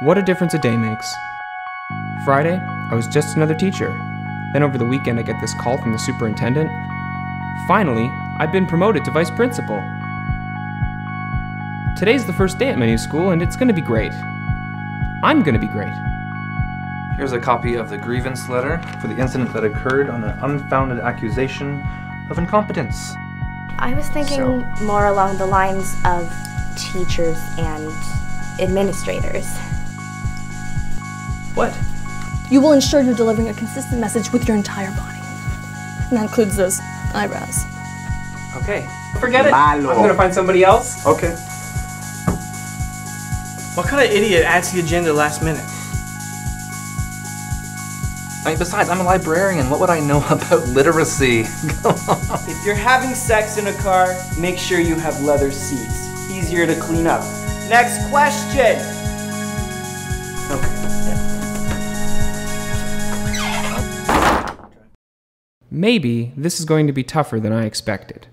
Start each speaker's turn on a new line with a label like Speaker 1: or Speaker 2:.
Speaker 1: What a difference a day makes. Friday, I was just another teacher. Then over the weekend, I get this call from the superintendent. Finally, I've been promoted to vice principal. Today's the first day at my new school, and it's gonna be great. I'm gonna be great.
Speaker 2: Here's a copy of the grievance letter for the incident that occurred on an unfounded accusation of incompetence.
Speaker 3: I was thinking more along the lines of teachers and administrators.
Speaker 2: What?
Speaker 4: You will ensure you're delivering a consistent message with your entire body. And that includes those eyebrows.
Speaker 1: Okay. Forget it.
Speaker 5: Malo.
Speaker 1: I'm gonna find somebody else.
Speaker 2: Okay.
Speaker 6: What kind of idiot adds to the agenda last minute?
Speaker 2: I mean, besides, I'm a librarian. What would I know about literacy? Come on.
Speaker 7: If you're having sex in a car, make sure you have leather seats. Easier to clean up. Next question.
Speaker 1: Maybe this is going to be tougher than I expected.